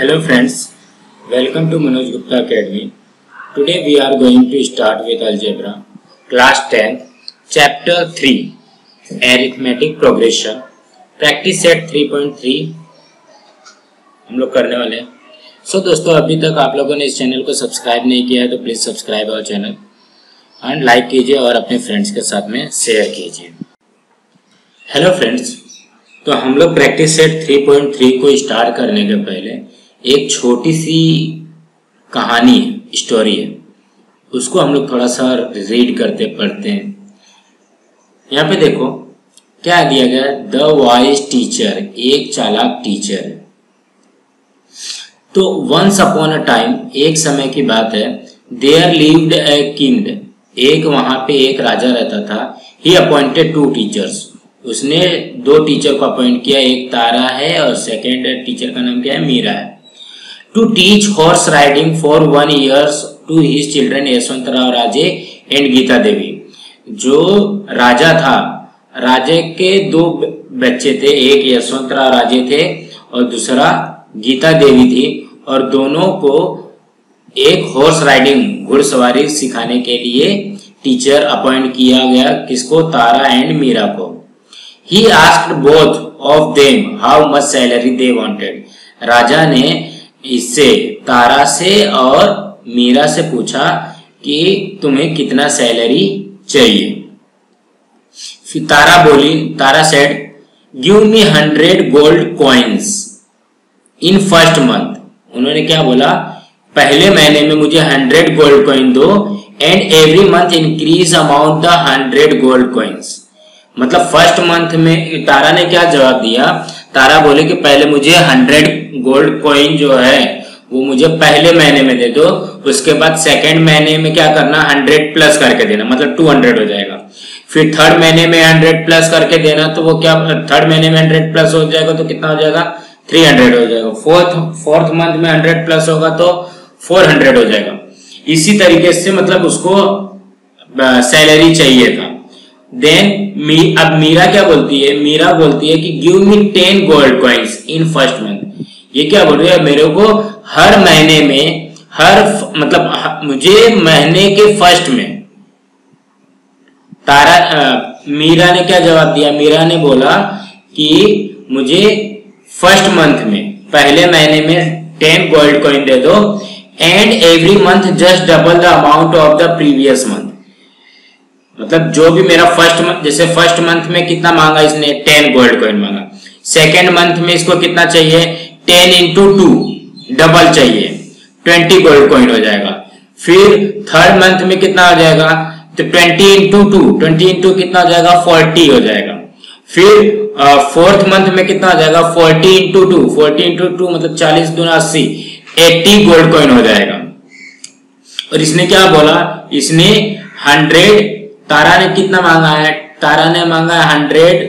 Hello friends, welcome to Manoj Gupta Academy. Today we are going to start with algebra, class 10, chapter 3, arithmetic progression, practice set 3.3 हम लोग करने वाले हैं सो so, दोस्तों अभी तक आप लोगों ने इस चैनल को सब्सक्राइब नहीं किया है तो please subscribe our channel and like कीजिए और अपने फ्रेंड्स के साथ में शेयर कीजिए हेलो फ्रेंड्स तो हम लोग प्रैक्टिस सेट 3.3 को स्टार्ट करने के पहले एक छोटी सी कहानी है स्टोरी है। उसको हम लोग थोड़ा सा रीड करते, पढ़ते हैं। यहाँ पे देखो, क्या दिया गया द वाइज टीचर एक चालाक टीचर तो वंस अपॉन अ टाइम एक समय की बात है देयर लिव्ड ए किंग एक वहाँ पे एक राजा रहता था। ही अपॉइंटेड टू टीचर्स उसने दो टीचर को अपॉइंट किया, एक तारा है और सेकेंड टीचर का नाम क्या है? मीरा है। To teach horse riding for one years to his children Yashwant Rao Raje and Geeta Devi जो राजा था, राजे के दो बच्चे थे, एक यशवंत राव राजे थे और दूसरा गीता देवी थी और दोनों को एक हॉर्स राइडिंग घुड़सवारी सिखाने के लिए टीचर अपॉइंट किया गया किसको? तारा एंड मीरा को। He asked both of them how much salary they wanted राजा ने इससे, तारा से और मीरा से पूछा कि तुम्हें कितना सैलरी चाहिए। फिर तारा बोली, Tara said give me hundred gold coins in first month उन्होंने क्या बोला, पहले महीने में मुझे हंड्रेड गोल्ड कॉइन दो and every month increase amount the hundred gold coins मतलब फ़र्स्ट मंथ में तारा ने क्या जवाब दिया तारा बोले कि पहले मुझे हंड्रेड गोल्ड कॉइन जो है, वो मुझे पहले महीने में दे दो, उसके बाद सेकेंड महीने में क्या करना, हंड्रेड प्लस करके देना मतलब टू हंड्रेड हो जाएगा। फिर थर्ड महीने में हंड्रेड प्लस करके देना तो वो क्या थर्ड महीने में हंड्रेड प्लस हो जाएगा तो कितना हो जाएगा थ्री हंड्रेड हो जाएगा। फोर्थ फोर्थ मंथ में हंड्रेड प्लस होगा तो फोर हंड्रेड हो जाएगा। इसी तरीके से मतलब उसको सैलरी चाहिए था। देन मी अब मीरा क्या बोलती है? मीरा बोलती है कि give me ten gold coins in first month ये क्या बोल रही है? मेरे को हर महीने में हर मतलब मुझे महीने के फ़र्स्ट में। तारा आ, मीरा ने क्या जवाब दिया? मीरा ने बोला कि मुझे फ़र्स्ट मंथ में पहले महीने में टेन गोल्ड कॉइन दे दो and every month just double the amount of the previous month मतलब जो भी मेरा फ़र्स्ट जैसे फ़र्स्ट मंथ में कितना मांगा इसने? टेन गोल्ड कॉइन मांगा। सेकेंड मंथ में इसको कितना चाहिए? टेन इंटू टू डबल चाहिए। ट्वेंटी गोल्ड कॉइन हो जाएगा। फिर थर्ड मंथ में कितना हो जाएगा? तो twenty into two twenty into कितना जाएगा? फोर्टी हो जाएगा। फिर फोर्थ मंथ में कितना जाएगा? Forty into two forty into two मतलब चालीस दूना अस्सी एट्टी गोल्ड कॉइन हो जाएगा। और इसने क्या बोला? इसने हंड्रेड तारा ने कितना मांगा है? तारा ने मांगा है हंड्रेड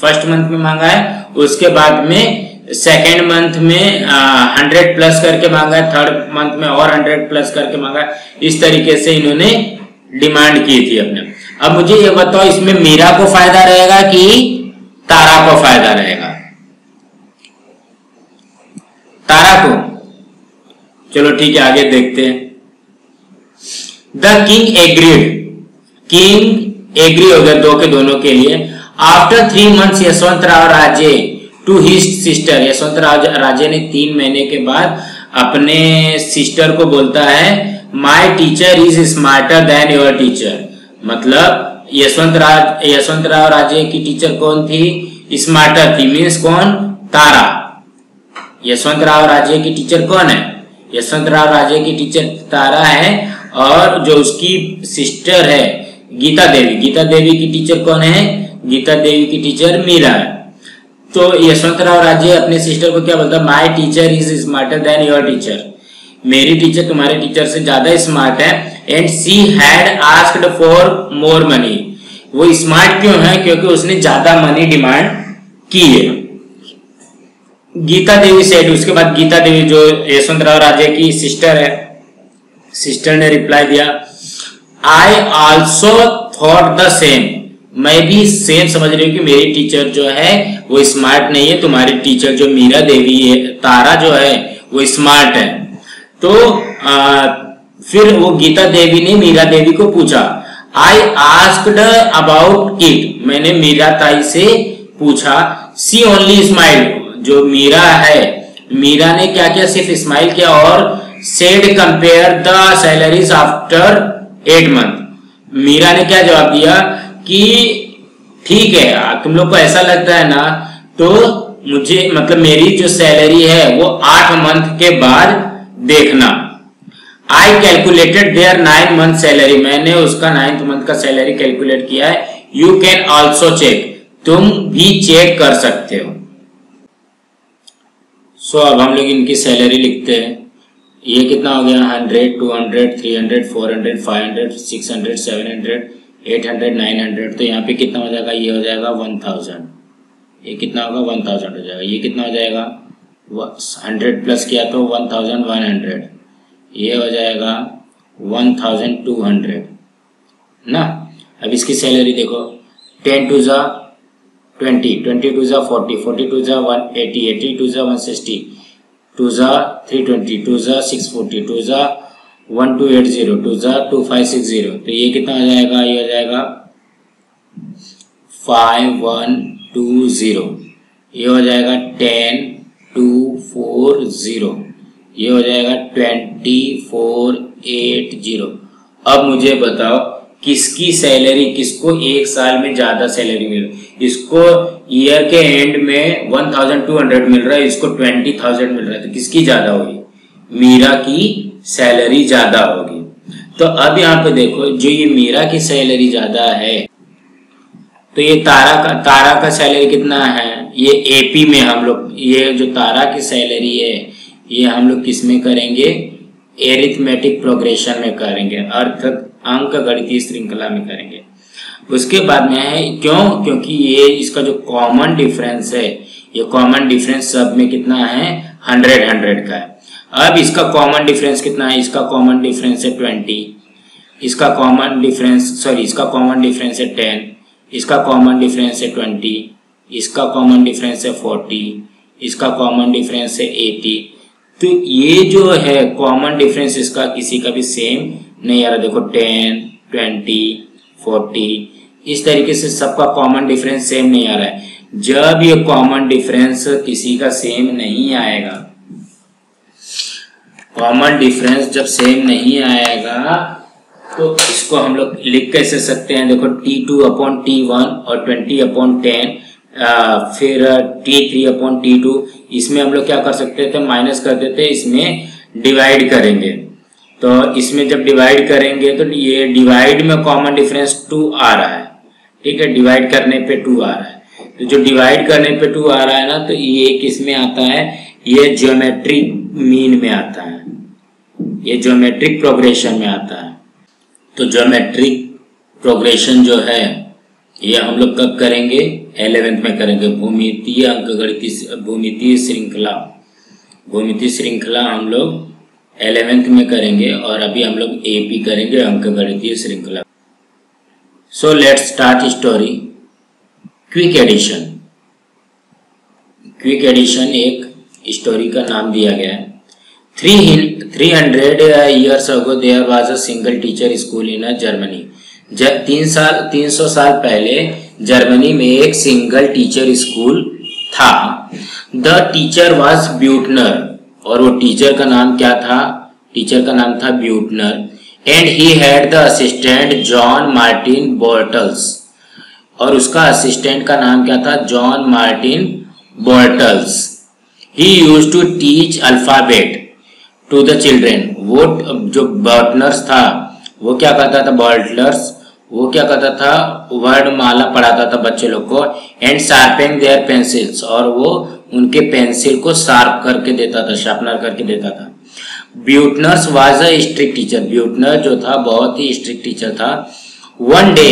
फ़र्स्ट मंथ में मांगा है, उसके बाद में सेकेंड मंथ में हंड्रेड प्लस करके मांगा है थर्ड मंथ में और हंड्रेड प्लस करके मांगा है। इस तरीके से इन्होंने डिमांड की थी अपने। अब मुझे ये बताओ, इसमें मीरा को फ़ायदा रहेगा कि तारा को फ़ायदा रहेगा? तारा को? चलो ठीक है, आगे देखते हैं। The king agreed. King agree हो गया दो के दोनों के लिए। After three months Yashwant Rao Raje to his sister Yashwant Rao Raje ने तीन महीने के बाद अपने सिस्टर को बोलता है my teacher is smarter than your teacher मतलब यशवंत राज यशवंत राव राजे की टीचर कौन थी? स्मार्टर थी मीन्स कौन? तारा। यशवंत राव राजे की टीचर कौन है? यशवंत राव राजे की टीचर तारा है और जो उसकी सिस्टर है गीता देवी। गीता देवी की टीचर कौन है? गीता देवी की टीचर मीरा। है तो यशवंत राव राजे अपने सिस्टर को क्या बोलता my teacher is smarter than your teacher मेरी टीचर तुम्हारे टीचर से ज़्यादा स्मार्ट है। And she had asked for more money वो स्मार्ट क्यों है? क्योंकि उसने ज़्यादा मनी डिमांड की है। गीता देवी सेड उसके बाद गीता देवी जो यशवंतराव राजे की सिस्टर है सिस्टर ने रिप्लाई दिया I also thought the same मैं भी सेम समझ रही हूँ कि मेरी टीचर जो है वो स्मार्ट नहीं है। तुम्हारी टीचर जो मीरा देवी है तारा जो है वो स्मार्ट है। तो आ, फिर वो गीता देवी ने मीरा देवी को पूछा। आई आस्कड अबाउट इट मैंने मीरा ताई से पूछा सी ओनली स्माइल जो मीरा है मीरा ने क्या किया सिर्फ़ स्माइल किया और said compare the salaries after eight month Meera ने क्या जवाब दिया कि ठीक है तुम लोग को ऐसा लगता है ना तो मुझे मतलब मेरी जो सैलरी है वो आठ मंथ के बाद देखना। I calculated their nine month salary मैंने उसका नाइन्थ मंथ का सैलरी कैलकुलेट किया है। यू कैन ऑल्सो चेक तुम भी चेक कर सकते हो। सो so, अब हम लोग इनकी सैलरी लिखते हैं। ये कितना हो गया? Hundred, two hundred, three hundred, four hundred, five hundred, six hundred, seven hundred, eight hundred, nine hundred. तो यहाँ पे कितना हो जाएगा? ये हो जाएगा वन थाउज़ेंड। ये कितना होगा? वन थाउज़ेंड हो जाएगा। ये कितना हो जाएगा? हंड्रेड प्लस किया तो वन थाउज़ेंड वन हंड्रेड। ये हो जाएगा वन थाउज़ेंड टू हंड्रेड। ना? अब इसकी सैलरी देखो। टेन टू ज़ा ट्वेंटी ट्वेंटी टू ज़ा फोर्टी फोर्टी टू ज़ा वन एटी एटी टू ज़ा one sixty. Eight zero two ज़ा टू फाइव सिक्स ज़ीरो तो ये कितना हो जाएगा? ये हो जाएगा फाइव वन टू ज़ीरो ये हो जाएगा टेन टू फोर ज़ीरो ये हो जाएगा ट्वेंटी फोर एट ज़ीरो अब मुझे बताओ, किसकी सैलरी किसको एक साल में ज़्यादा सैलरी मिल इसको ईयर के एंड में वन थाउज़ेंड टू हंड्रेड मिल रहा है, इसको ट्वेंटी थाउज़ेंड मिल रहा है। तो किसकी ज़्यादा होगी? मीरा की सैलरी ज़्यादा होगी। तो अब यहाँ पे देखो, जो ये मीरा की सैलरी ज़्यादा है तो ये तारा का तारा का सैलरी कितना है? ये एपी में हम लोग, ये जो तारा की सैलरी है, ये हम लोग किसमें करेंगे? एरिथमेटिक प्रोग्रेशन में करेंगे अर्थ अंक गणितीय श्रृंखला में करेंगे। उसके बाद में है क्यों? क्योंकि ये इसका जो कॉमन डिफरेंस है, ये कॉमन डिफरेंस सब में कितना है? हंड्रेड हंड्रेड का है। अब इसका कॉमन डिफरेंस कितना है? इसका कॉमन डिफरेंस है ट्वेंटी इसका कॉमन डिफरेंस सॉरी इसका कॉमन डिफरेंस है टेन इसका कॉमन डिफरेंस है ट्वेंटी इसका कॉमन डिफरेंस है फोर्टी इसका कॉमन डिफरेंस है एटी तो ये जो है कॉमन डिफरेंस इसका किसी का भी सेम नहीं आ रहा। देखो टेन ट्वेंटी फोर्टी। इस तरीके से सबका कॉमन डिफरेंस सेम नहीं आ रहा है। जब ये कॉमन डिफरेंस किसी का सेम नहीं आएगा कॉमन डिफरेंस जब सेम नहीं आएगा तो इसको हम लोग लिख कैसे सकते हैं? देखो T two upon T one और ट्वेंटी अपॉन टेन फिर T three upon T two इसमें हम लोग क्या कर सकते थे? माइनस कर देते, इसमें डिवाइड करेंगे। तो इसमें जब डिवाइड करेंगे तो ये डिवाइड में कॉमन डिफरेंस टू आ रहा है। ठीक है? डिवाइड करने पे टू आ रहा है। तो जो डिवाइड करने पे टू आ रहा है ना तो ये किसमें आता है? ये ज्योमेट्रिक मीन में आता है। ये ज्योमेट्रिक प्रोग्रेशन में आता है। तो ज्योमेट्रिक प्रोग्रेशन जो है, ये हम लोग कब करेंगे? एलेवेंथ में करेंगे। भूमितीय अंक गणितीय भूमितीय श्रृंखला। भूमितीय श्रृंखला हम लोग एलेवेंथ में करेंगे और अभी हम लोग एपी करेंगे अंक गणितीय श्रृंखला। So let start story quick addition quick addition एक स्टोरी का नाम दिया गया है। Three three hundred years ago there was a single teacher school in Germany तीन साल, तीन सौ साल पहले जर्मनी में एक सिंगल टीचर स्कूल था। द टीचर वॉज़ ब्यूटनर और वो टीचर का नाम क्या था? टीचर का नाम था Buttner and he had the assistant John Martin Bartels और उसका असिस्टेंट का नाम क्या था? John Martin Bartels he used to teach alphabet to the children वो, जो बर्टनर्स था, वो क्या करता था? बर्टलर्स वो क्या करता था? वर्ड माला पढ़ाता था बच्चे लोग को एंड शार्पिंग देयर पेंसिल्स और वो उनके पेंसिल को शार्प करके देता था शार्पनर करके देता था। Buttners was a strict teacher Buttner जो था, बहुत ही स्ट्रिक्ट टीचर था। One day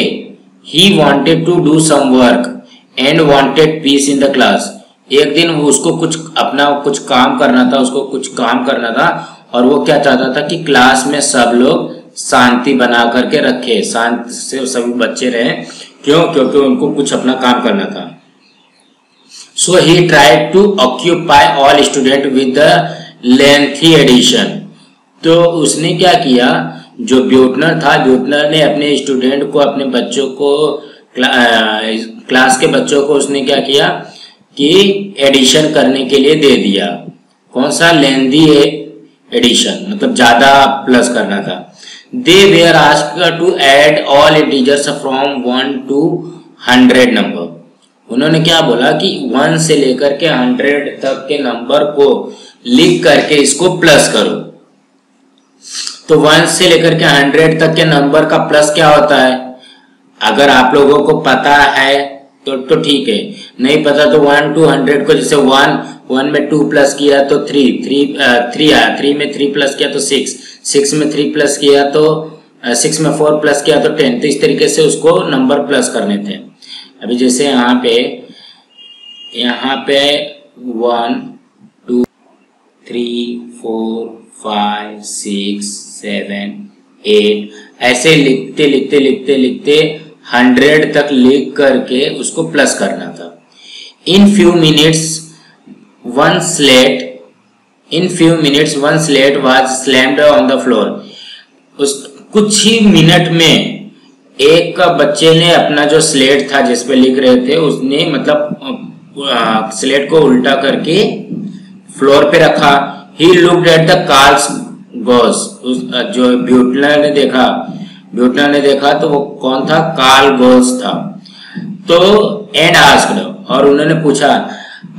he wanted to do some work and wanted peace in the class एक दिन उसको कुछ अपना कुछ काम करना था, उसको कुछ काम करना था और वो क्या चाहता था कि क्लास में सब लोग शांति बना करके रखे शांति से सभी बच्चे रहे। क्यों? क्योंकि उनको कुछ अपना काम करना था। So he try to occupy all student with lengthy addition तो उसने क्या किया? जो ब्यूटनर था ब्यूटनर ने अपने स्टूडेंट को अपने बच्चों को क्ला, क्लास के बच्चों को उसने क्या किया? कि एडिशन करने के लिए दे दिया। कौन सा? लेंदी एडिशन मतलब ज़्यादा प्लस करना था। They were asked to add all integers from one to hundred number उन्होंने क्या बोला कि वन से लेकर के हंड्रेड तक के नंबर को लिख करके इसको प्लस करो। तो वन से लेकर के हंड्रेड तक के नंबर का प्लस क्या होता है? अगर आप लोगों को पता है तो तो ठीक है। नहीं पता तो वन टू हंड्रेड को जैसे वन वन में टू प्लस किया तो थ्री थ्री थ्री आया। थ्री में थ्री प्लस किया तो सिक्स सिक्स में थ्री प्लस किया तो सिक्स में फोर प्लस किया तो टेन तो इस तरीके से उसको नंबर प्लस करने थे। अभी जैसे यहाँ पे यहाँ पे one two three four five six seven eight ऐसे लिखते लिखते लिखते लिखते हंड्रेड तक लिख करके उसको प्लस करना था। In few minutes one slate in few minutes one slate was slammed on the floor उस कुछ ही मिनट में एक बच्चे ने अपना जो स्लेट था जिसपे लिख रहे थे, उसने मतलब स्लेट को उल्टा करके फ्लोर पे रखा। He looked at the Carl Gauss जो ब्यूटलर ने देखा। ब्यूटलर ने देखा तो वो कौन था? कार्ल गोस था। तो एंड आस्क्ड और उन्होंने पूछा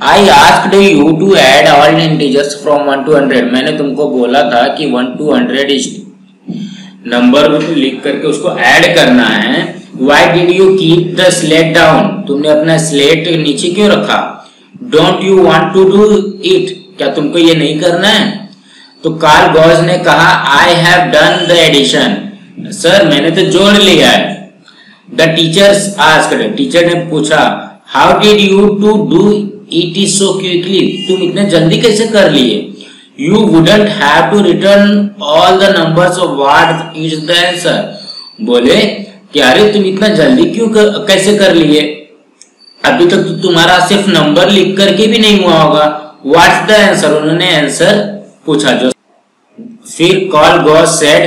I asked you to add all integers from one to hundred मैंने तुमको बोला था कि वन टू हंड्रेड नंबर लिख करके उसको ऐड करना है। Why did you keep the slate down तुमने अपना स्लेट नीचे क्यों रखा? Don't you want to do it क्या तुमको ये नहीं करना है? तो कार्ल गॉज ने कहा I have done the addition sir मैंने तो जोड़ लिया है। द टीचर्स आस्क्ड टीचर ने पूछा how did you to do it is so quickly तुम इतने जल्दी कैसे कर लिए? You wouldn't have to return all the numbers of what is the answer. बोले कि अरे तुम इतना जल्दी क्यों कर, कैसे कर लिए? अभी तक तो तुम्हारा सिर्फ़ नंबर लिख करके भी नहीं हुआ होगा। व्हाट्स द आंसर उन्होंने आंसर पूछा जो फिर कॉल गो सेड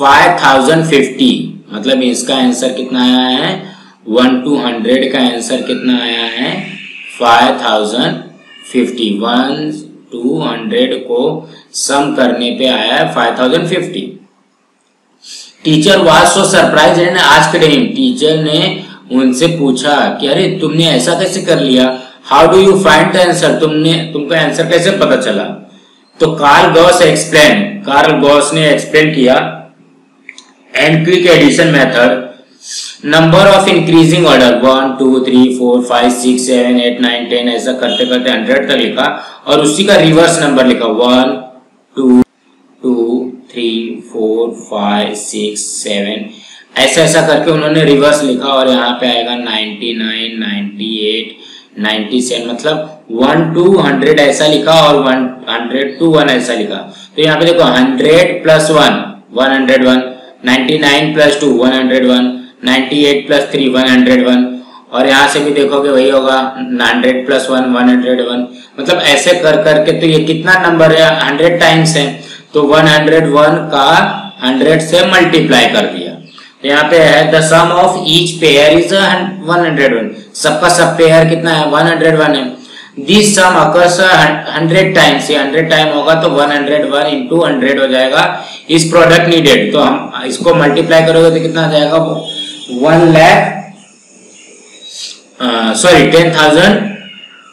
5050 मतलब इसका आंसर कितना आया है? वन टू हंड्रेड का आंसर कितना आया है? Five thousand fifty. One to hundred को सम करने पे आया है five thousand fifty. Teacher was so surprise and asked him teacher ने उनसे पूछा कि अरे, तुमने ऐसा कैसे कर लिया? How do you find the answer तुमने, तुमको आंसर कैसे पता चला? तो Carl Gauss explain Carl Gauss ने एक्सप्लेन किया and quick addition method number of increasing order one two three four five six seven eight nine ten ऐसा करते करते हंड्रेड तक लिखा और उसी का रिवर्स नंबर लिखा. One two two three four five six seven ऐसा ऐसा करके उन्होंने रिवर्स लिखा और यहाँ पे आएगा ninety nine ninety eight ninety seven मतलब वन टू हंड्रेड ऐसा लिखा और वन हंड्रेड टू वन ऐसा लिखा. तो यहाँ पे देखो hundred plus one one hundred one ninety nine plus two, one hundred one 98 plus three, one hundred one. और यहाँ से भी देखोगे वही होगा, hundred plus one one hundred one. मतलब ऐसे कर करके तो ये कितना नंबर है? हंड्रेड टाइम्स है। तो वन हंड्रेड वन का हंड्रेड से मल्टीप्लाई कर दिया। तो यहाँ पे है the sum of each pair is one hundred one. सबका सब पेयर कितना है? वन हंड्रेड वन है। This sum occurs hundred times ये हंड्रेड टाइम होगा तो one hundred one into hundred हो जाएगा। इस प्रोडक्ट नीडेड तो हम इसको मल्टीप्लाई करोगे तो कितना जाएगा? वो lakh uh, sorry ten thousand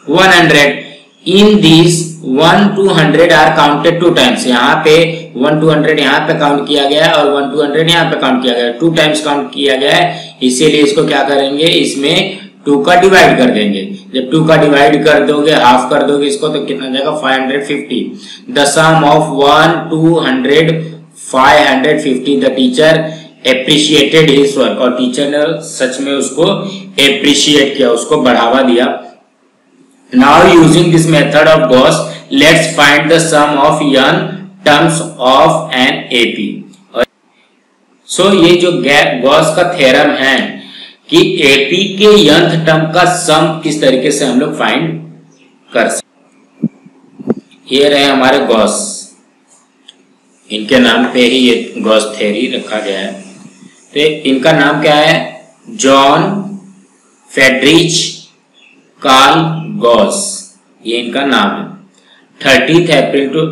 one hundred. In these one to hundred are counted two times यहाँ पे वन टू हंड्रेड यहाँ पे काउंट किया गया है और वन टू हंड्रेड यहाँ पे काउंट किया गया है। टू टाइम्स काउंट किया गया है। इसीलिए इसको क्या करेंगे? इसमें टू का डिवाइड कर देंगे। जब टू का डिवाइड कर दोगे हाफ़ कर दोगे इसको तो कितना जाएगा? Five hundred fifty the sum of one to hundred five hundred fifty the teacher appreciated his work और टीचर ने सच में उसको एप्रिशिएट किया, उसको बढ़ावा दिया। Now using this method of Gauss let's find the sum of n terms of an AP so ये जो गॉस का थ्योरम है कि एपी के यंथ टर्म का सम किस तरीके से हम लोग फाइंड कर सकते ये रहे हमारे गॉस इनके नाम पे ही ये गॉस थेरी रखा गया है। तो इनका नाम क्या है? जॉन फेडरिच कार्ल गॉस ये इनका नाम है। थर्टीथ अप्रैल टू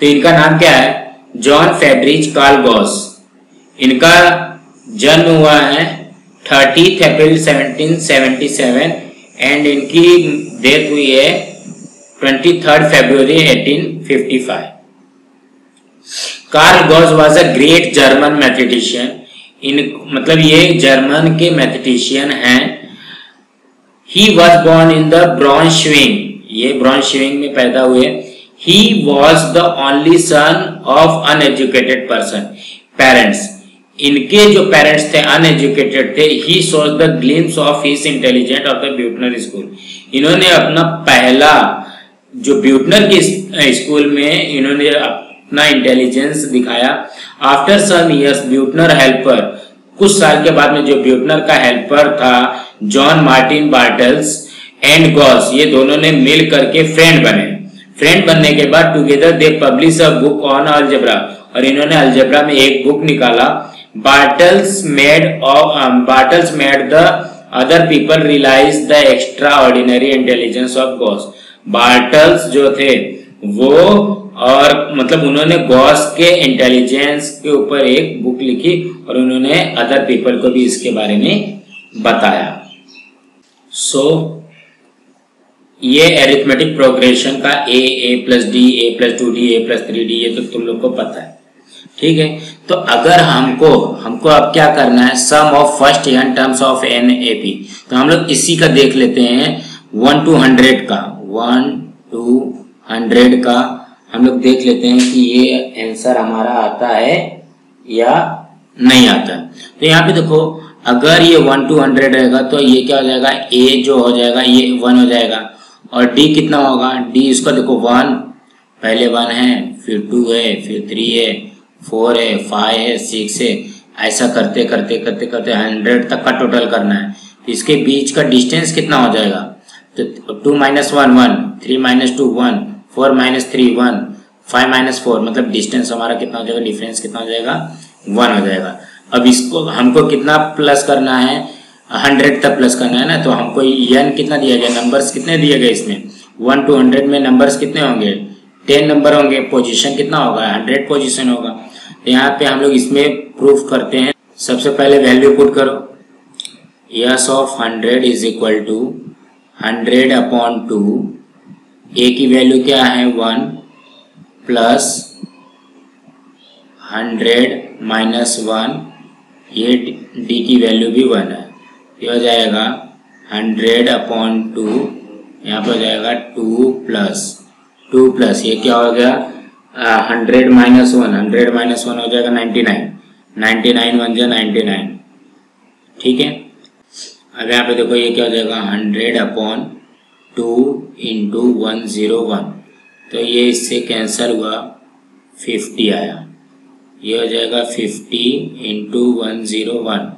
तो इनका नाम क्या है? जॉन फेडरिच कार्ल गॉस इनका जन्म हुआ है थर्टीथ अप्रैल 1777 एंड इनकी डेथ हुई है twenty third February 1855 Carl Gauss was a great German mathematician in मतलब ये जर्मन के मैथमेटिशियन हैं. He was born in the Braunschweig ये ब्रॉन्शविंग में पैदा हुए. He was the only son of uneducated person parents इनके जो पेरेंट्स थे अनएजुकेटेड थे he shows the glimpse of his intelligent of the Buttner school इन्होंने अपना पहला जो ब्यूटनर की स्कूल में इन्होंने अपना इंटेलिजेंस दिखाया। After some years Buttner helper कुछ साल के बाद में जो ब्यूटनर का हेल्पर था John Martin Bartels and Gauss ये दोनों ने मिल करके फ्रेंड बने। फ्रेंड बनने के बाद together they publish a book on algebra और इन्होंने अलजेब्रा में एक बुक निकाला। Bartels made Bartels made the other people realise the extraordinary intelligence of Gauss Bartels जो थे वो और मतलब उन्होंने गॉस के इंटेलिजेंस के ऊपर एक बुक लिखी और उन्होंने अदर पीपल को भी इसके बारे में बताया। सो so, ये एरिथमेटिक प्रोग्रेशन का a a plus d a plus two d a plus three d ये तो तुम लोग को पता है। ठीक है? तो अगर हमको हमको अब क्या करना है? Sum of first n terms of an A P तो हम लोग इसी का देख लेते हैं वन टू हंड्रेड का। वन टू हंड्रेड का हम लोग देख लेते हैं कि ये आंसर हमारा आता है या नहीं आता। तो यहाँ पे देखो, अगर ये वन टू हंड्रेड रहेगा तो ये क्या हो जाएगा? ए जो हो जाएगा, ये वन हो जाएगा। और डी कितना होगा? डी इसका देखो वन पहले वन है, फिर टू है, फिर थ्री है। फोर है, फाइव है, सिक्स है, ऐसा करते करते करते करते हंड्रेड तक का टोटल करना है। तो इसके बीच का डिस्टेंस कितना हो जाएगा? तो two minus one one three minus two one four minus three one five minus four मतलब डिस्टेंस हमारा कितना हो जाएगा डिफरेंस कितना हो जाएगा? वन हो जाएगा। अब इसको हमको कितना प्लस करना है? हंड्रेड तक प्लस करना है ना? तो हमको एन कितना दिया गया? नंबर्स कितने दिए गए इसमें? वन टू हंड्रेड में नंबर्स कितने होंगे? टेन नंबर होंगे। पोजीशन कितना होगा? हंड्रेड पोजीशन होगा। यहाँ पे हम लोग इसमें प्रूफ करते हैं। सबसे पहले वैल्यू पुट करो। S of hundred is equal to hundred upon two a की वैल्यू क्या है? One plus hundred minus one ये डी की वैल्यू भी वन है। ये हो जाएगा हंड्रेड अपॉन टू यहाँ पर हो जाएगा टू प्लस टू प्लस ये क्या हो गया? Hundred minus one hundred minus one हो जाएगा ninety nine ninety nine one जो नाइन्टी नाइन ठीक है? अब यहाँ पे देखो ये क्या हो जाएगा? Hundred upon two into one zero one तो ये इससे कैंसिल हुआ फिफ्टी आया. ये हो जाएगा fifty into one zero one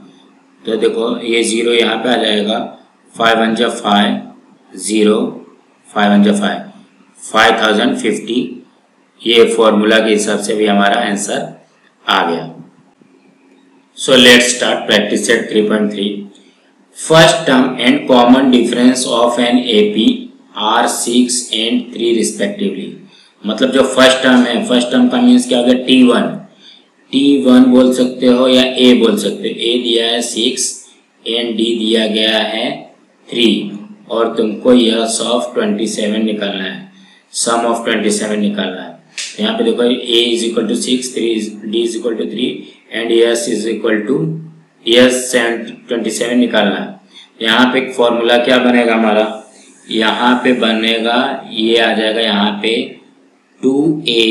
तो देखो ये ज़ीरो यहाँ पे आ जाएगा. फाइव वन जा फाइव ज़ीरो फाइव वन जा फाइव फाइव थाउज़ेंड फिफ्टी ये फॉर्मूला के हिसाब से भी हमारा आंसर आ गया। So let start practice set three point three first term and common difference of an A P are six and three respectively मतलब जो फ़र्स्ट टर्म है फ़र्स्ट टर्म का मीन्स क्या हो गया? टी वन टी वन बोल सकते हो या ए बोल सकते हो? ए दिया है सिक्स एंड डी दिया गया है थ्री और तुमको यह ऑफ़ ट्वेंटी सेवन निकालना है। सम ऑफ़ ट्वेंटी सेवन निकालना है। तो यहाँ पे देखो a is equal to six three d is equal to three and S is equal to S twenty seven निकालना है। यहाँ पे एक फॉर्मूला क्या बनेगा हमारा? यहाँ पे बनेगा, ये आ जाएगा यहाँ पे two a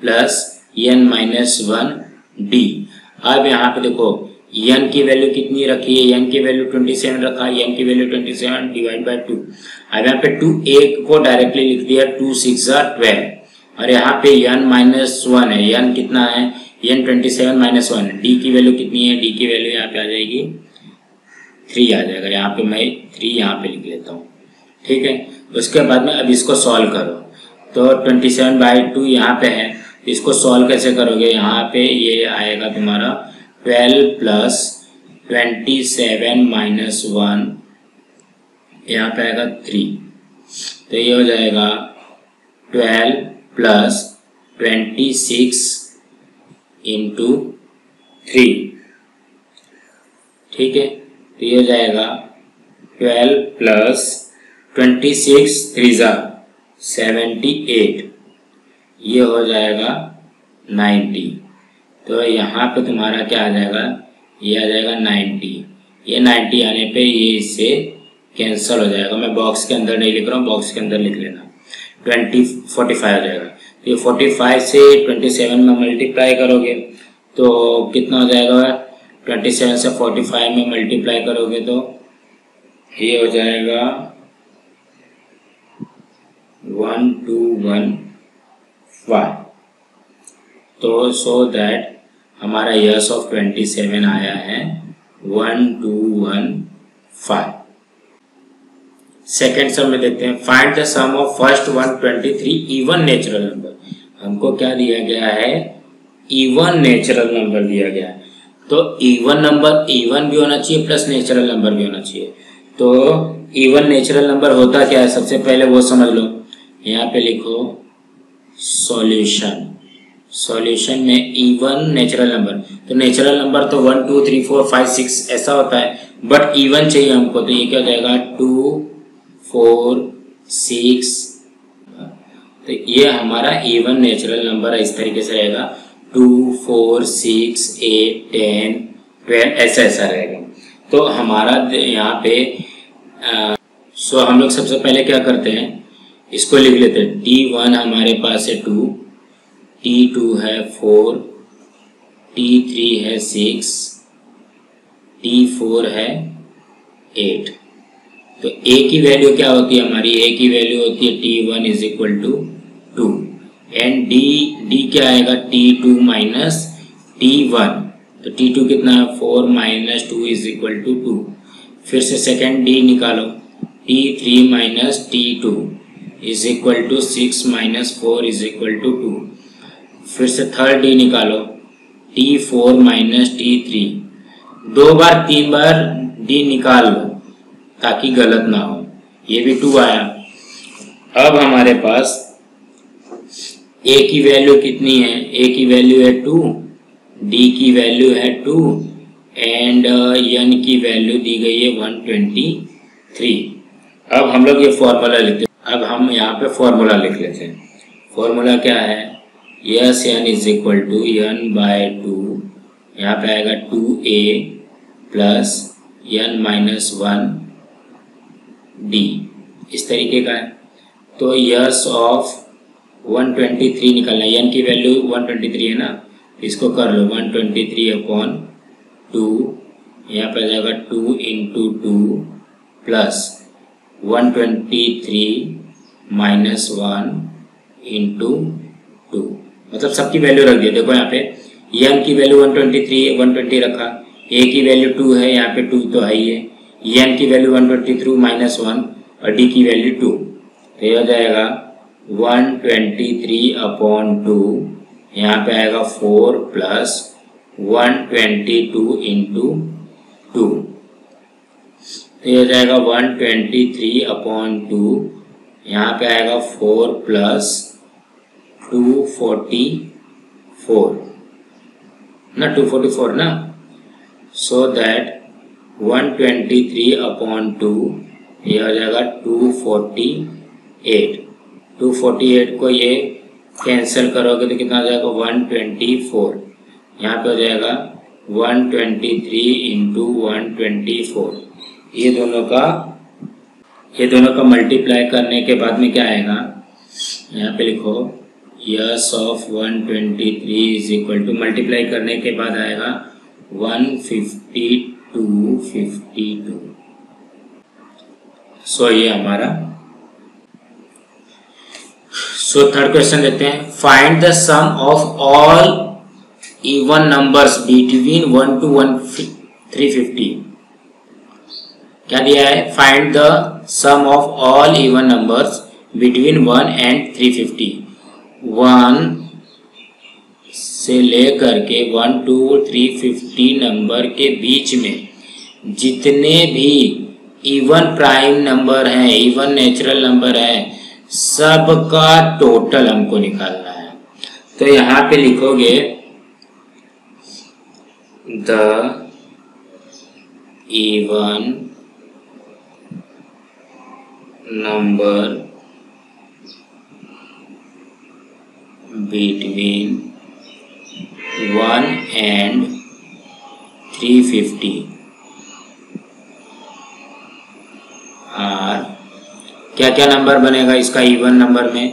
plus n minus one d अब यहाँ पे देखो एन की वैल्यू कितनी रखी है? एन की वैल्यू 27 रखा है एन की वैल्यू 27 डिवाइड बाय टू अब यहाँ पे टू ए को डायरेक्टली लिख दिया टू सिक्स ट्वेल्व और यहाँ पे एन माइनस वन है। एन कितना है? N twenty seven minus one d की वैल्यू कितनी है? डी की वैल्यू यहाँ पे आ जाएगी थ्री आ जाएगा। यहाँ पे मैं थ्री यहाँ पे लिख लेता हूँ। ठीक है? उसके बाद में अब इसको सॉल्व करो। तो ट्वेंटी सेवन बाई टू यहाँ पे है। इसको सॉल्व कैसे करोगे? यहाँ पे ये आएगा तुम्हारा twelve plus twenty seven minus one यहाँ पे आएगा थ्री तो ये हो जाएगा twelve plus twenty six into three ठीक है? तो ये हो जाएगा twelve plus twenty six three ज़ा। सेवेंटी एट ये हो जाएगा नाइन्टी तो यहाँ पे तुम्हारा क्या आ जाएगा? ये आ जाएगा नाइन्टी ये नाइन्टी आने पे ये इससे कैंसिल हो जाएगा। मैं बॉक्स के अंदर नहीं लिख रहा हूँ बॉक्स के अंदर लिख लेना। ट्वेंटी, फोर्टी फाइव हो जाएगा। तो ये फोर्टी फाइव से ट्वेंटी सेवन में मल्टीप्लाई करोगे तो कितना हो जाएगा? ट्वेंटी सेवन से फोर्टी फाइव में मल्टीप्लाई करोगे तो ये हो जाएगा वन टू वन फाइव तो सो दैट हमारा यस ऑफ़ ट्वेंटी सेवन आया है one two one five second sum में देखते हैं। Find the sum of first one twenty three even natural number हमको क्या दिया गया है? इवन नेचुरल नंबर दिया गया है। तो इवन नंबर इवन भी होना चाहिए प्लस नेचुरल नंबर भी होना चाहिए। तो इवन नेचुरल नंबर होता क्या है? सबसे पहले वो समझ लो। यहाँ पे लिखो सॉल्यूशन सॉल्यूशन में इवन नेचुरल नंबर तो नेचुरल नंबर तो one two three four five six ऐसा होता है। बट इवन चाहिए हमको तो ये क्या हो जाएगा? टू फोर सिक्स तो ये हमारा इवन नेचुरल नंबर इस तरीके से रहेगा। Two four six eight ten twelve ऐसा ऐसा रहेगा। तो हमारा यहाँ पे आ, सो हम लोग सबसे पहले क्या करते हैं इसको लिख लेते हैं। टी वन हमारे पास है टू टी टू है फोर टी थ्री है सिक्स टी फोर है एट तो ए की वैल्यू क्या होती है हमारी? ए की वैल्यू होती है T one is equal to two and D D क्या आएगा? T two minus T one तो टी टू कितना है? Four minus two is equal to two फिर से सेकेंड डी निकालो। T three minus T two is equal to six minus four is equal to two फिर से third D निकालो। T four minus T three दो बार, तीन बार D निकाल लो। ताकि गलत ना हो। ये भी टू आया। अब हमारे पास ए की वैल्यू कितनी है? ए की वैल्यू है टू डी की वैल्यू है टू एंड एन की वैल्यू दी गई है वन ट्वेंटी थ्री अब हम लोग ये फॉर्मूला लिखते अब हम यहाँ पे फॉर्मूला लिख लेते हैं। फॉर्मूला क्या है? S N is equal to N by two यहाँ पे आएगा two A plus N minus one D इस तरीके का है। तो यस ऑफ़ 123 निकालना एन की वैल्यू 123 है ना? इसको कर लो। 123 ट्वेंटी थ्री अपॉन टू यहाँ पर जाएगा two into two plus one twenty three minus one into two मतलब सबकी वैल्यू रख दिया। देखो यहाँ पे एन की वैल्यू 123 120 रखा। ए की वैल्यू टू है, यहाँ पे टू तो है ही है। एन की वैल्यू 123 माइनस वन और डी की वैल्यू टू तो ये हो जाएगा 123 अपॉन टू यहाँ पे आएगा four plus one twenty two into two तो ये हो जाएगा 123 अपॉन टू यहाँ पे आएगा four plus two forty four ना टू फोर्टी फोर ना? सो दैट 123 अपॉन टू ये हो जाएगा 248 248 को ये कैंसिल करोगे तो कितना हो जाएगा 124 यहाँ पे हो जाएगा 123 three into one twenty four ये दोनों का, ये दोनों का मल्टीप्लाई करने के बाद में क्या आएगा? यहाँ पे लिखो S of one twenty three is equal to multiply करने के बाद आएगा 152 52 सो ये हमारा सो थर्ड क्वेश्चन देते हैं. Find the sum of all even numbers between one to one three fifty क्या दिया है? Find the sum of all even numbers between one and three fifty one से लेकर के one to three fifty number के बीच में जितने भी इवन प्राइम नंबर हैं इवन नेचुरल नंबर है, सबका टोटल हमको निकालना है। तो यहाँ पे लिखोगे the even number between 1 and 350 और क्या क्या नंबर बनेगा इसका इवन नंबर में?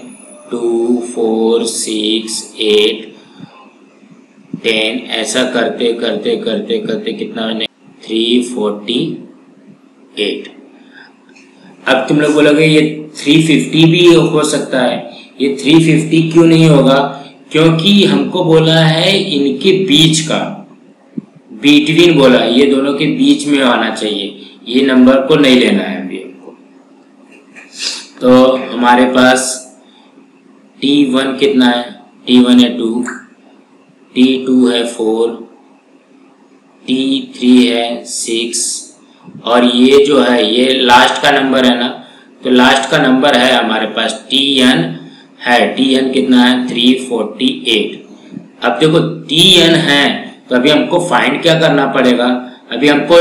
Two four six eight ten ऐसा करते करते करते करते कितना बने? थ्री फोर्टी एट अब तुम लोग बोलोगे ये थ्री फिफ्टी भी हो सकता है। ये थ्री फिफ्टी क्यों नहीं होगा? क्योंकि हमको बोला है इनके बीच का। बिटवीन बोला ये दोनों के बीच में आना चाहिए। ये नंबर को नहीं लेना है अभी हमको। तो हमारे पास टी वन कितना है? टी वन है टू टी टू है फोर टी थ्री है सिक्स और ये जो है, ये लास्ट का नंबर है ना? तो लास्ट का नंबर है हमारे पास टी एन है? टी एन कितना है? थ्री फोर्टी एट अब देखो टी एन है तो अभी हमको फाइंड क्या करना पड़ेगा? अभी हमको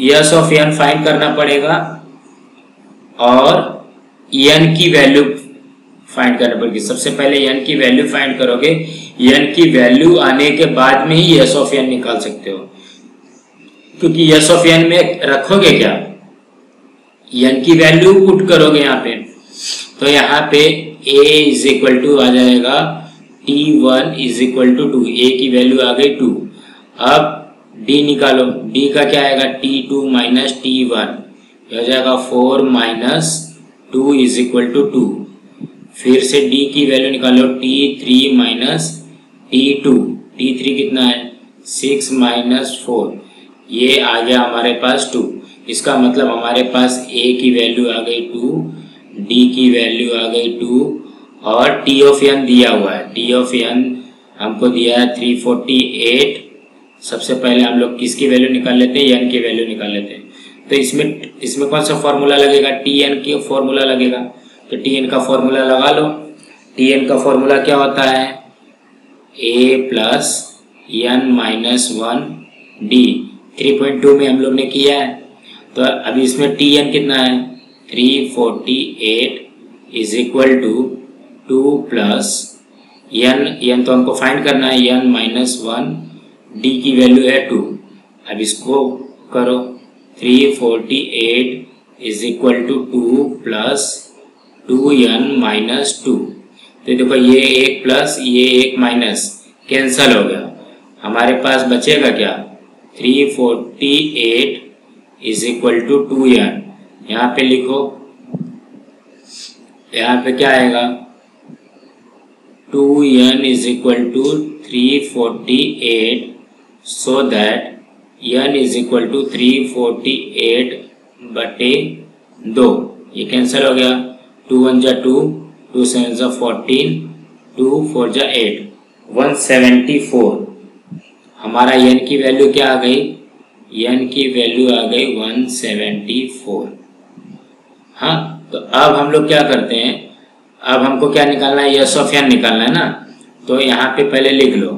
यस ऑफ़ एन फाइंड करना पड़ेगा और एन की वैल्यू फाइंड करना पड़ेगी। सबसे पहले एन की वैल्यू फाइंड करोगे। एन की वैल्यू आने के बाद में ही यस ऑफ़ एन निकाल सकते हो। क्योंकि यस ऑफ़ एन में रखोगे क्या? एन की वैल्यू पुट करोगे यहाँ पे। तो यहाँ पे ए इज़ इक्वल टू आ जाएगा T one is equal to two A की वैल्यू आ गई टू अब डी निकालो. डी का क्या आएगा? T two minus T one हो जाएगा four minus two is equal to two फिर से डी की वैल्यू निकालो. T three minus T two T three कितना है? सिक्स माइनस फोर ये आ गया हमारे पास टू इसका मतलब हमारे पास ए की वैल्यू आ गई टू डी की वैल्यू आ गई टू और टी ऑफ़ एन दिया हुआ है। टी ऑफ़ एन हमको दिया है थ्री फोर्टी एट सबसे पहले हम लोग किसकी वैल्यू निकाल लेते हैं? एन की वैल्यू निकाल लेते हैं। तो इसमें इसमें कौन सा फॉर्मूला लगेगा? टी एन की फॉर्मूला लगेगा। तो टी एन का फॉर्मूला लगा लो। टी एन का फॉर्मूला क्या होता है? A plus N minus one D three point two में हम लोग ने किया है। तो अभी इसमें टी एन कितना है? Three forty eight is equal to two plus N N तो हमको फाइंड करना है एन माइनस वन डी की वैल्यू है टू अब इसको करो three forty eight is equal to two plus two N minus two तो देखो ये एक प्लस ये एक माइनस कैंसल हो गया. हमारे पास बचेगा क्या? Three forty eight is equal to two N यहाँ पे लिखो। यहाँ पे क्या आएगा? Two N is equal to three forty eight so that N is equal to three forty eight बटे दो। ये कैंसिल हो गया। टू वन जा टू टू सेवन जा फोर्टीन टू फोर जा एट वन सेवेंटी फोर हमारा एन की वैल्यू क्या आ गई? एन की वैल्यू आ गई वन सेवेंटी फोर हाँ तो अब हम लोग क्या करते हैं? अब हमको क्या निकालना है? यस ऑफ़ एन निकालना है ना? तो यहाँ पे पहले लिख लो।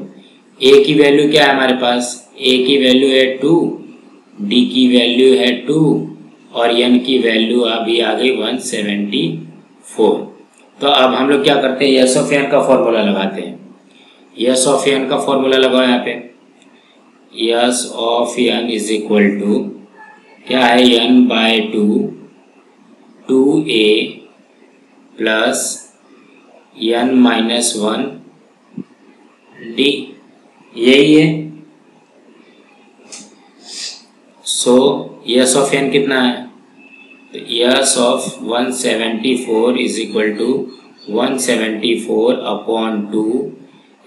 ए की वैल्यू क्या है हमारे पास? ए की वैल्यू है टू डी की वैल्यू है टू और एन की वैल्यू अभी आ गई वन सेवेंटी फोर तो अब हम लोग क्या करते हैं? यस ऑफ़ एन का फॉर्मूला लगाते हैं। यस ऑफ़ एन का फॉर्मूला लगाओ यहाँ पे। S of N is equal to क्या है? N by two two A plus N minus one D. यही है। सो यस ऑफ़ एन कितना है? तो S of one seventy four is equal to one seventy four upon two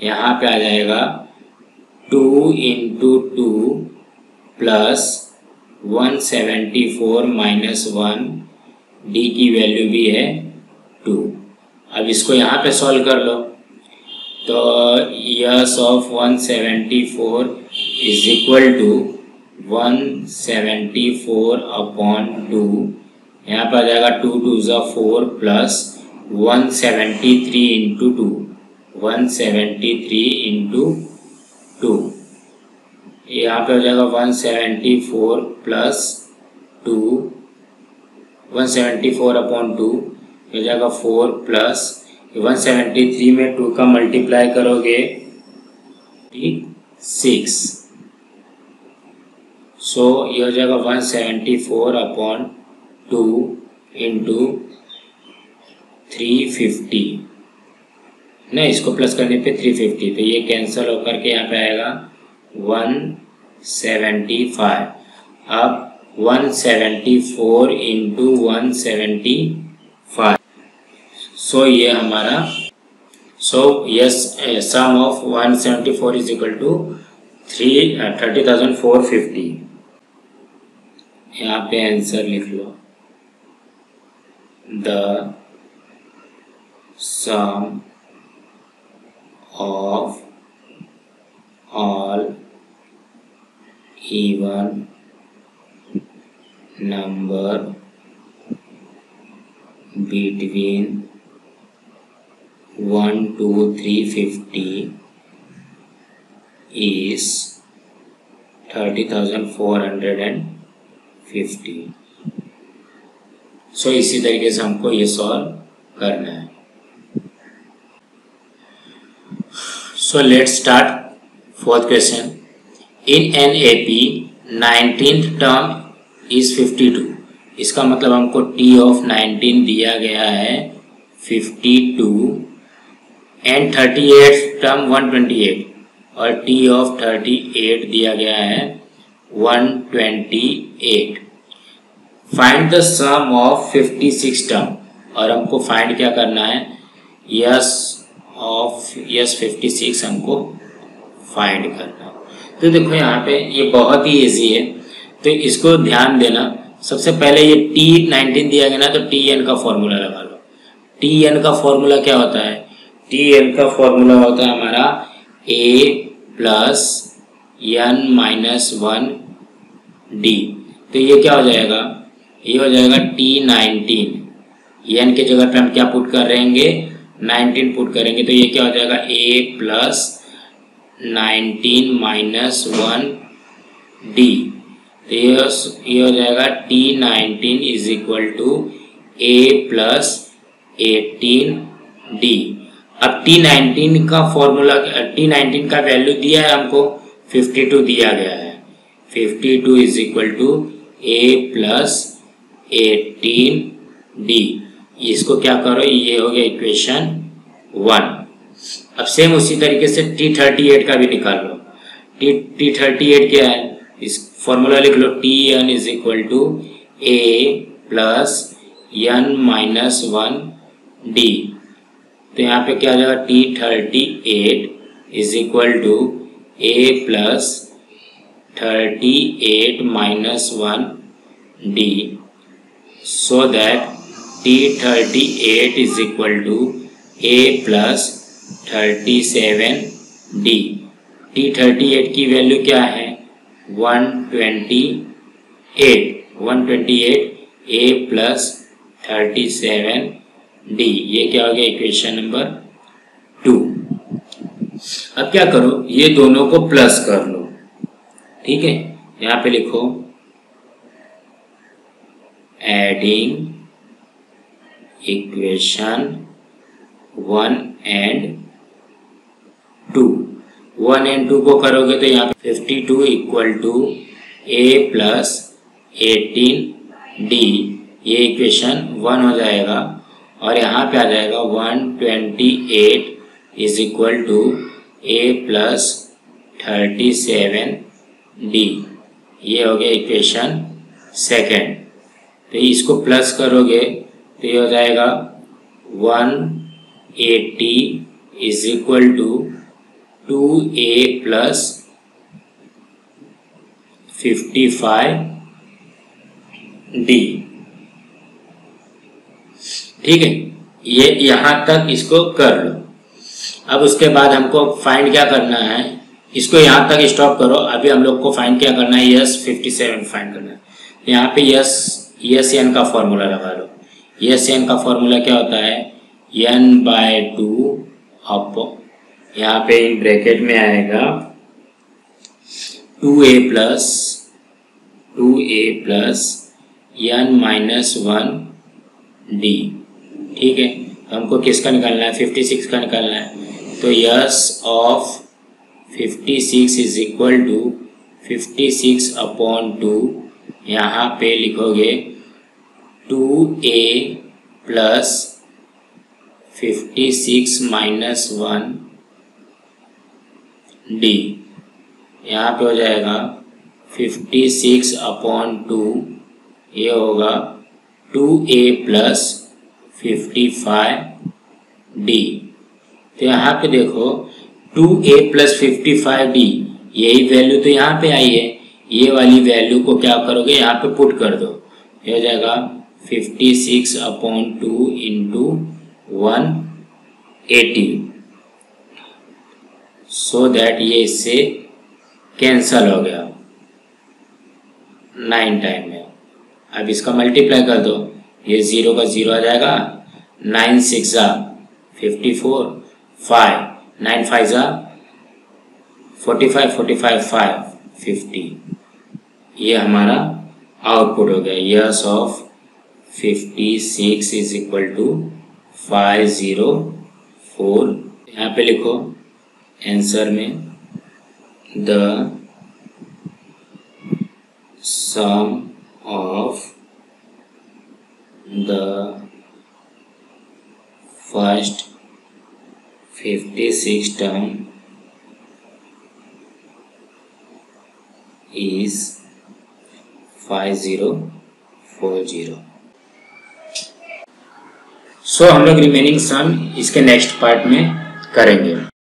यहाँ पे आ जाएगा two into two plus one seventy four minus one D की वैल्यू भी है टू अब इसको यहाँ पे सॉल्व कर लो. तो S of one seventy four is equal to one seventy four upon two यहाँ पर आ जाएगा टू टू ज़ा four plus one seventy three into two one seventy three into two यहाँ पे हो जाएगा one seventy four plus two one seventy four upon two हो जाएगा four plus one seventy three में टू का मल्टीप्लाई करोगे सिक्स। सो ये हो जाएगा one seventy four upon two into three fifty. नहीं, इसको प्लस करने पे थ्री फिफ्टी तो ये कैंसिल होकर के यहाँ पे आएगा वन सेवेंटी फाइव। अब one seventy four into one seventy five so ये हमारा so S sum of one seventy four is equal to three thirty thousand four fifty यहाँ पे आंसर लिख लो. The sum of all even number between 1 to 350 is 30,450 so so, इसी तरीके से हमको ये सॉल्व करना है। So let start fourth question in an A P nineteen term is fifty two इसका मतलब हमको टी ऑफ़ नाइनटीन दिया गया है fifty two and thirty eight term one twenty eight और टी ऑफ़ थर्टी एट दिया गया है one twenty eight find the sum of fifty six term और हमको फाइंड क्या करना है? S of S fifty six हमको फाइंड करना। तो देखो यहाँ पे ये बहुत ही इजी है। तो इसको ध्यान देना। सबसे पहले ये टी नाइनटीन दिया गया ना तो टी एन का फॉर्मूला लगा लो। टी एन का फॉर्मूला क्या होता है? टी एन का फॉर्मूला होता है हमारा A plus N minus one D तो ये क्या हो जाएगा? ये हो जाएगा टी नाइनटीन एन के जगह पे हम क्या पुट कर रहेंगे नाइनटीन पुट करेंगे तो ये क्या हो जाएगा? A plus nineteen minus one D तो ये ये हो जाएगा T nineteen is equal to A plus eighteen D अब टी नाइनटीन का फॉर्मूला टी नाइनटीन का वैल्यू दिया है हमको फिफ्टी टू दिया गया है। Fifty two is equal to A plus eighteen D इसको क्या करो, ये हो गया इक्वेशन वन अब सेम उसी तरीके से टी थर्टी एट का भी निकाल लो। टी टी थर्टी एट क्या है? इस फॉर्मूला लिख लो T N is equal to A plus N minus one D तो यहाँ पे क्या हो जाएगा? T thirty eight is equal to A plus thirty eight minus one D so that T thirty eight is equal to A plus thirty seven D T thirty eight की value क्या है? One twenty eight one twenty eight A plus thirty seven D ये क्या हो गया equation number two अब क्या करो? ये दोनों को प्लस कर लो। ठीक है? यहाँ पे लिखो। Adding equation one and two one and two को करोगे तो यहाँ पे fifty two equal to A plus eighteen D ये इक्वेशन वन हो जाएगा। और यहाँ पे आ जाएगा one twenty eight is equal to A plus thirty seven D ये हो गया इक्वेशन सेकेंड तो इसको प्लस करोगे तो ये हो जाएगा one eighty is equal to two A plus fifty five D. ठीक है? ये यहाँ तक इसको कर लो। अब उसके बाद हमको फाइंड क्या करना है? इसको यहाँ तक स्टॉप करो। अभी हम लोग को फाइंड क्या करना है? यस फिफ्टी सेवन फाइंड करना है। यहाँ पे यस यस एन का फॉर्मूला लगा लो। यस एन का फॉर्मूला क्या होता है? एन बाय टू अप यहाँ पे इन ब्रैकेट में आएगा two A plus, two A plus N minus one D. ठीक है? हमको किसका निकालना है? फिफ्टी सिक्स का निकालना है। तो S of fifty six is equal to fifty six upon two यहाँ पे लिखोगे two A plus fifty six minus one D यहाँ पे हो जाएगा फिफ्टी सिक्स अपॉन टू ये होगा two A plus fifty five D तो यहाँ पे देखो two A plus fifty five D यही वैल्यू तो यहाँ पे आई है। ये वाली वैल्यू को क्या करोगे? यहाँ पे पुट कर दो। ये हो जाएगा fifty six upon two into one eighty so that ये इससे कैंसल हो गया। नाइन टाइम में। अब इसका मल्टीप्लाई कर दो। ये ज़ीरो का ज़ीरो आ जाएगा। नाइन सिक्स ज़ा fifty four five nine five ज़ा forty five forty five five fifty ये हमारा आउटपुट हो गया। Yes of fifty six is equal to five zero four यहाँ पे लिखो। आंसर में the sum of the first fifty six term is five zero four zero so हम लोग रिमेनिंग सम इसके नेक्स्ट पार्ट में करेंगे।